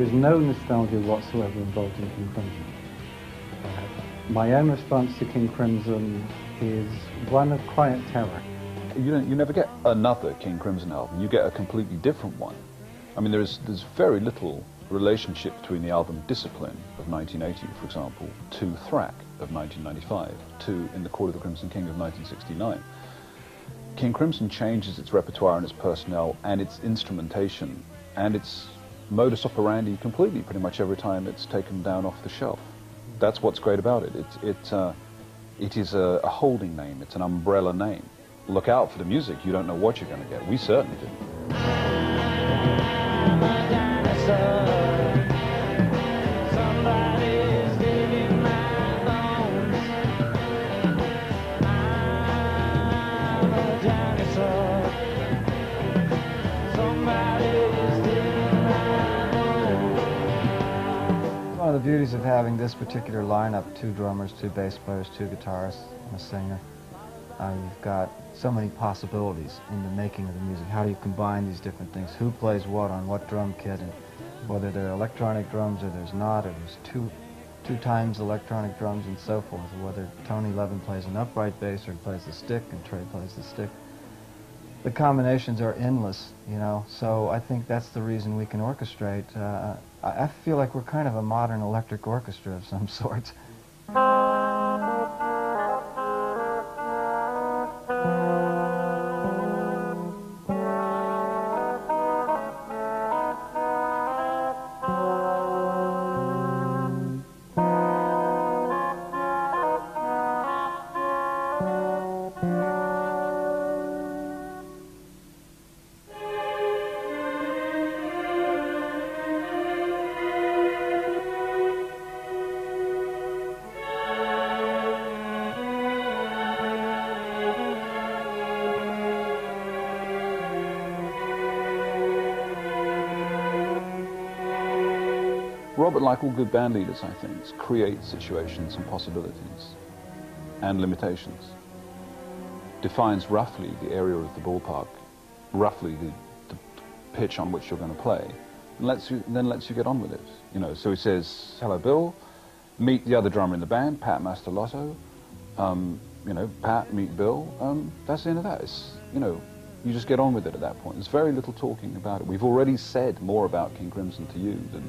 is no nostalgia whatsoever involved in King Crimson. Uh, my own response to King Crimson is one of quiet terror. You, you never get another King Crimson album. You get a completely different one. I mean, there's, there's very little relationship between the album Discipline of 1980, for example, to Thrak of 1995, to In the Court of the Crimson King of 1969. King Crimson changes its repertoire and its personnel and its instrumentation and its modus operandi completely pretty much every time it's taken down off the shelf. That's what's great about it. It, it, uh, it is a, a holding name. It's an umbrella name. Look out for the music. You don't know what you're going to get. We certainly didn't. One of the beauties of having this particular lineup, two drummers, two bass players, two guitarists, and a singer, uh, you've got so many possibilities in the making of the music. How do you combine these different things? Who plays what on what drum kit, and whether they're electronic drums or there's not, or there's two, two times electronic drums and so forth, whether Tony Levin plays an upright bass or he plays the stick and Trey plays the stick. The combinations are endless, you know, so I think that's the reason we can orchestrate. Uh, I, I feel like we're kind of a modern electric orchestra of some sort. Robert, like all good band leaders, I think, creates situations and possibilities and limitations. Defines roughly the area of the ballpark, roughly the, the pitch on which you're going to play, and lets you, then lets you get on with it. You know, so he says, hello, Bill, meet the other drummer in the band, Pat Mastelotto. Um, you know, Pat, meet Bill. Um, that's the end of that. It's, you know, you just get on with it at that point. There's very little talking about it. We've already said more about King Crimson to you than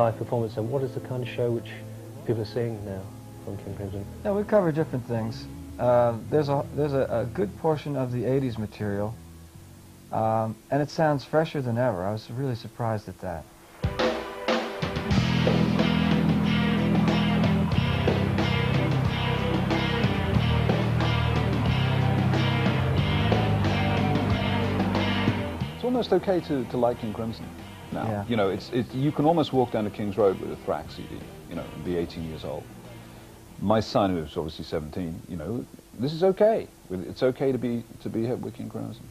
live performance and what is the kind of show which people are seeing now from King Crimson? Yeah, we cover different things. Uh, there's a there's a, a, good portion of the 80s material, um, and it sounds fresher than ever. I was really surprised at that. It's almost okay to, to like King Crimson now. Yeah. You know, it's, it, you can almost walk down to King's Road with a Thrak CD, you know, and be 18 years old. My son, who's obviously 17, you know, this is okay. It's okay to be, to be with King Crimson.